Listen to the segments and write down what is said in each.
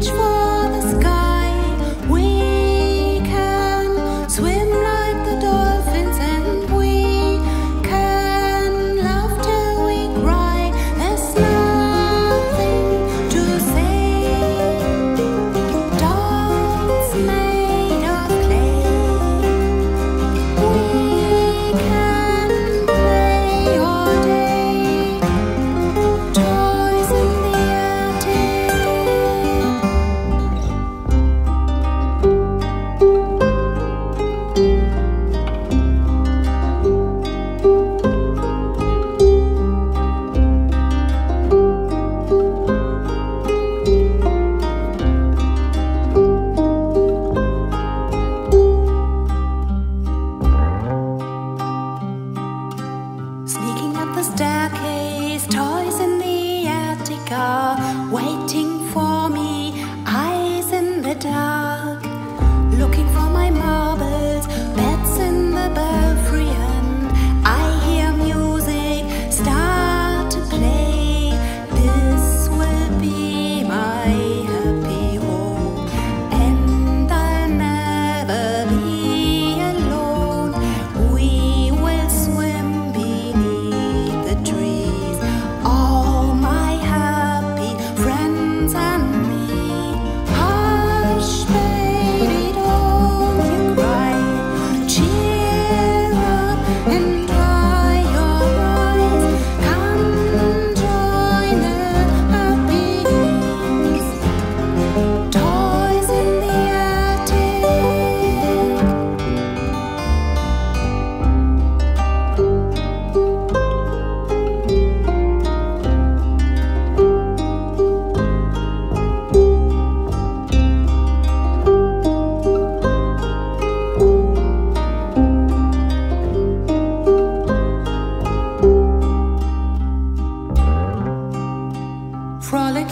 错。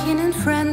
walking in front